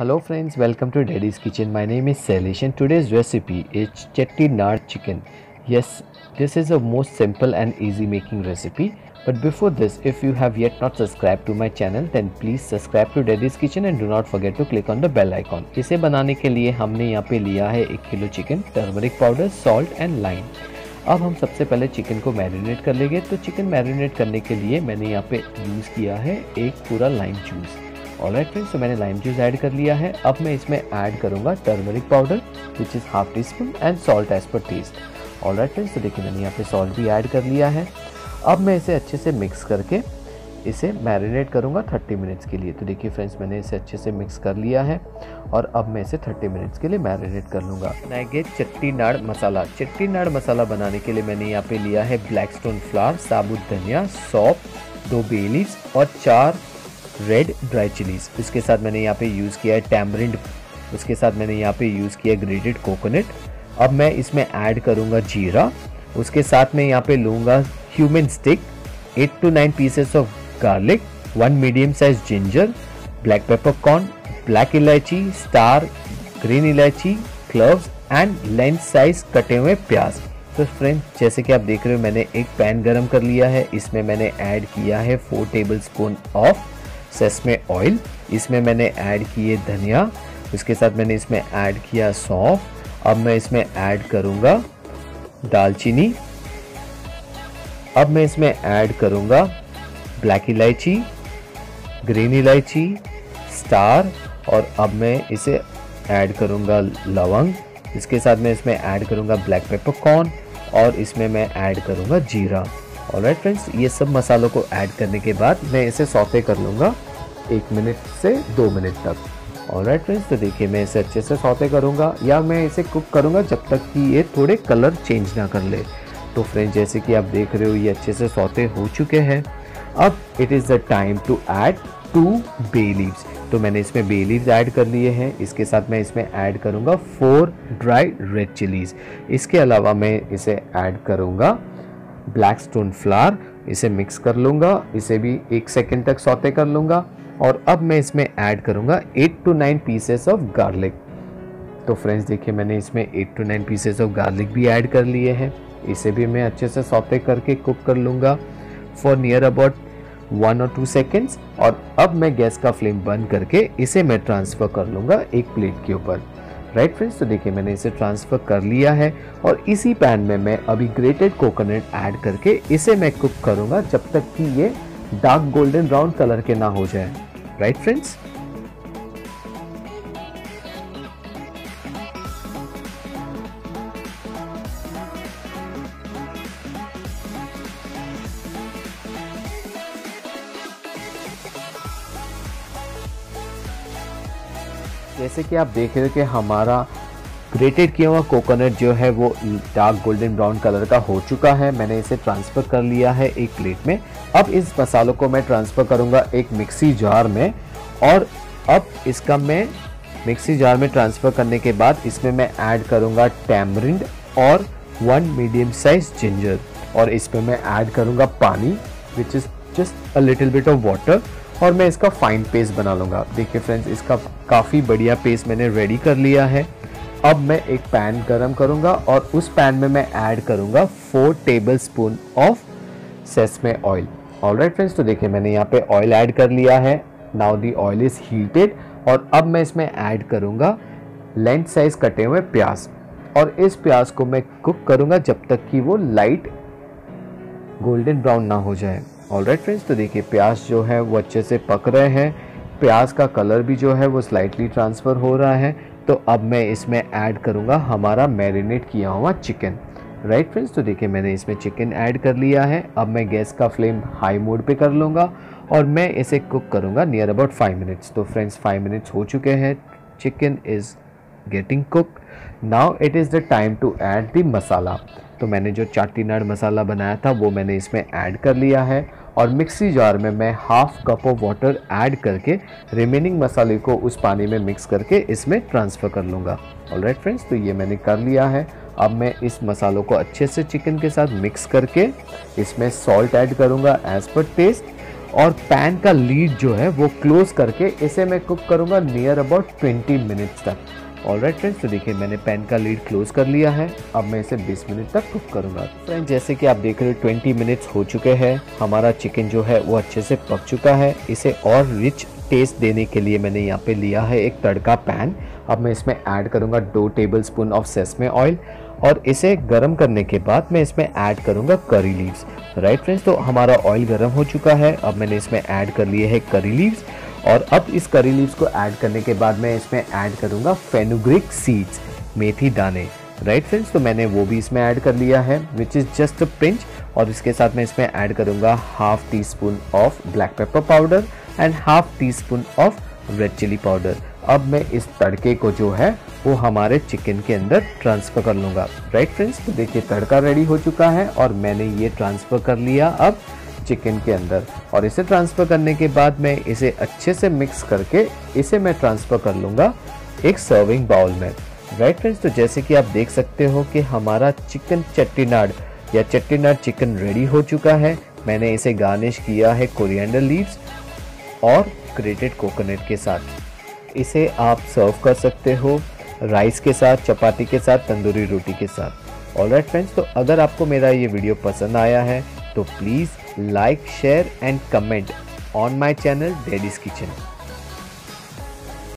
Hello friends welcome to daddy's kitchen my name is Sailesh today's recipe is Chettinad chicken yes this is a most simple and easy making recipe but before this if you have yet not subscribe to my channel then please subscribe to daddy's kitchen and do not forget to click on the bell icon इसे बनाने के लिए हमने यहाँ पे लिया है एक kilo chicken turmeric powder salt and lime अब हम सबसे पहले चिकन को मैरिनेट कर लेंगे। तो चिकन मैरिनेट करने के लिए मैंने यहाँ पे यूज़ किया है एक पूरा lime juice all right friends तो मैंने लाइम जूस ऐड कर लिया है। अब मैं इसमें ऐड करूँगा turmeric powder which is half teaspoon and salt as per taste all right friends तो देखिए मैंने यहाँ पे सॉल्ट भी ऐड कर लिया है। अब मैं इसे अच्छे से मिक्स करके इसे मैरिनेट करूँगा 30 मिनट्स के लिए। तो देखिए फ्रेंड्स मैंने इसे अच्छे से मिक्स कर लिया है और अब मैं इसे 30 मिनट्स के लिए मैरिनेट कर लूँगा। बनाएँगे चट्टी नाड़ मसाला। चट्टी नाड़ मसाला बनाने के लिए मैंने यहाँ पे लिया है ब्लैक स्टोन फ्लावर साबुत धनिया सौप दो बेलीस और चार रेड ड्राई चिलीज उसके साथ मैंने यहाँ पे यूज़ किया है टैमरिंड उसके साथ मैंने यहाँ पे यूज़ किया ग्रेटेड कोकोनट अब मैं इसमें ऐड करूँगा जीरा. उसके साथ मैं यहाँ पे लूँगा human stick eight to nine pieces of garlic one medium size ginger black pepper corn black elaichi star green elaichi cloves and length size कटे हुए प्याज. तो फ्रेंड जैसे कि आप देख रहे हो, मैंने एक पैन गरम कर लिया है. इसमें मैंने ऐड किया है four tablespoon of sesame oil इसमें मैंने ऐड किए धनिया, उसके साथ मैंने इसमें ऐड किया सौंफ, अब मैं इसमें ऐड करूँगा दालचीनी, अब मैं इसमें ऐड करूँगा ब्लैक इलायची ग्रीन इलायची स्टार और अब मैं इसे ऐड करूँगा लवंग, इसके साथ मैं इसमें ऐड करूँगा ब्लैक पेपर कॉर्न और इसमें मैं ऐड करूँगा जीरा। और फ्रेंड्स ये सब मसालों को ऐड करने के बाद मैं इसे सौते कर लूँगा एक मिनट से दो मिनट तक। और फ्रेंड्स तो देखिए मैं इसे अच्छे से सौते करूँगा या मैं इसे कुक करूँगा जब तक कि ये थोड़े कलर चेंज ना कर ले। तो फ्रेंड्स जैसे कि आप देख रहे हो, ये अच्छे से सौते हो चुके हैं। अब it is the time to add two bay leaves तो मैंने इसमें बे लीव्स ऐड कर लिए हैं। इसके साथ मैं इसमें ऐड करूँगा फोर ड्राई रेड चिलीज इसके अलावा मैं इसे ऐड करूँगा ब्लैक स्टोन फ्लावर इसे मिक्स कर लूँगा, इसे भी एक सेकेंड तक सौते कर लूँगा और अब मैं इसमें ऐड करूँगा eight to nine pieces of garlic तो फ्रेंड्स देखिए मैंने इसमें eight to nine pieces of garlic भी ऐड कर लिए हैं। इसे भी मैं अच्छे से सौते करके कुक कर लूँगा फॉर नियर अबाउट वन और टू सेकेंड्स और अब मैं गैस का फ्लेम बंद करके इसे मैं ट्रांसफ़र कर लूँगा एक प्लेट के ऊपर। राइट फ्रेंड्स तो देखिए, मैंने इसे ट्रांसफ़र कर लिया है और इसी पैन में मैं अभी ग्रेटेड कोकोनट ऐड करके इसे मैं कुक करूँगा जब तक कि ये डार्क गोल्डन ब्राउन कलर के ना हो जाए। राइट फ्रेंड्स जैसे कि आप देख रहे हो कि हमारा ग्रेटेड किया हुआ कोकोनट जो है वो डार्क गोल्डन ब्राउन कलर का हो चुका है। मैंने इसे ट्रांसफ़र कर लिया है एक प्लेट में। अब इस मसालों को मैं ट्रांसफ़र करूँगा एक मिक्सी जार में और अब इसका मैं मिक्सी जार में ट्रांसफ़र करने के बाद इसमें मैं ऐड करूँगा टैमरिंड और वन मीडियम साइज़ जिंजर और इसमें मैं ऐड करूँगा पानी which is just a little bit of water और मैं इसका फाइन पेस्ट बना लूँगा। देखिए फ्रेंड्स इसका काफ़ी बढ़िया पेस्ट मैंने रेडी कर लिया है। अब मैं एक पैन गरम करूँगा और उस पैन में मैं ऐड करूँगा four tablespoon of sesame oil all right friends तो देखिए मैंने यहाँ पे ऑयल ऐड कर लिया है। Now the oil is heated और अब मैं इसमें ऐड करूँगा लेंथ साइज़ कटे हुए प्याज। और इस प्याज को मैं कुक करूँगा जब तक कि वो लाइट गोल्डन ब्राउन ना हो जाए। ऑल राइट फ्रेंड्स तो देखिए, प्याज जो है, वो अच्छे से पक रहे हैं। प्याज का कलर भी जो है, वो स्लाइटली ट्रांसफ़र हो रहा है। तो अब मैं इसमें ऐड करूँगा हमारा मैरिनेट किया हुआ चिकन राइट फ्रेंड्स तो देखिए, मैंने इसमें चिकन ऐड कर लिया है। अब मैं गैस का फ्लेम हाई मोड पे कर लूँगा और मैं इसे कुक करूँगा नियर अबाउट फाइव मिनट्स तो फ्रेंड्स फाइव मिनट्स हो चुके हैं। Chicken is getting cook now it is the time to add the masala तो मैंने जो चाटी नाड़ मसाला बनाया था, वो मैंने इसमें ऐड कर लिया है। और मिक्सी जार में मैं half cup of water add करके रिमेनिंग मसाले को उस पानी में मिक्स करके इसमें ट्रांसफ़र कर लूँगा। ऑल राइट फ्रेंड्स तो ये मैंने कर लिया है। अब मैं इस मसालों को अच्छे से चिकन के साथ मिक्स करके इसमें सॉल्ट ऐड करूँगा एज़ पर टेस्ट और पैन का लीड जो है वो क्लोज करके इसे मैं कुक करूँगा नियर अबाउट 20 मिनट्स तक। ऑल राइट फ्रेंड्स तो देखिए, मैंने पैन का लीड क्लोज कर लिया है। अब मैं इसे 20 मिनट तक कुक करूँगा। फ्रेंड जैसे कि आप देख रहे हो 20 मिनट्स हो चुके हैं। हमारा चिकन जो है, वो अच्छे से पक चुका है। इसे और रिच टेस्ट देने के लिए मैंने यहाँ पे लिया है एक तड़का पैन अब मैं इसमें ऐड करूँगा दो tablespoon of sesame oil और इसे गर्म करने के बाद मैं इसमें ऐड करूँगा करी लीव्स राइट फ्रेंड्स तो हमारा ऑयल गर्म हो चुका है। अब मैंने इसमें ऐड कर लिए है करी लीव्स और अब इस करी लीव्स को ऐड करने के बाद मैं इसमें ऐड करूँगा फेनुग्रिक सीड्स मेथी दाने। राइट फ्रेंड्स तो मैंने वो भी इसमें ऐड कर लिया है which is just a pinch और इसके साथ मैं इसमें ऐड करूँगा half teaspoon of black pepper powder and half teaspoon of red chilli powder अब मैं इस तड़के को जो है, वो हमारे चिकन के अंदर ट्रांसफ़र कर लूँगा। राइट फ्रेंड्स तो देखिए, तड़का रेडी हो चुका है और मैंने ये ट्रांसफ़र कर लिया अब। चिकन के अंदर और इसे ट्रांसफ़र करने के बाद मैं इसे अच्छे से मिक्स करके इसे मैं ट्रांसफ़र कर लूँगा एक सर्विंग बाउल में। राइट फ्रेंड्स तो जैसे कि आप देख सकते हो कि हमारा चिकन चट्टीनाड या चट्टीनाड चिकन रेडी हो चुका है। मैंने इसे गार्निश किया है कोरिएंडर लीव्स और ग्रेटेड कोकोनट के साथ। इसे आप सर्व कर सकते हो राइस के साथ, चपाती के साथ, तंदूरी रोटी के साथ। ऑल राइट फ्रेंड्स तो अगर आपको मेरा ये वीडियो पसंद आया है तो please like share and comment on my channel daddy's kitchen.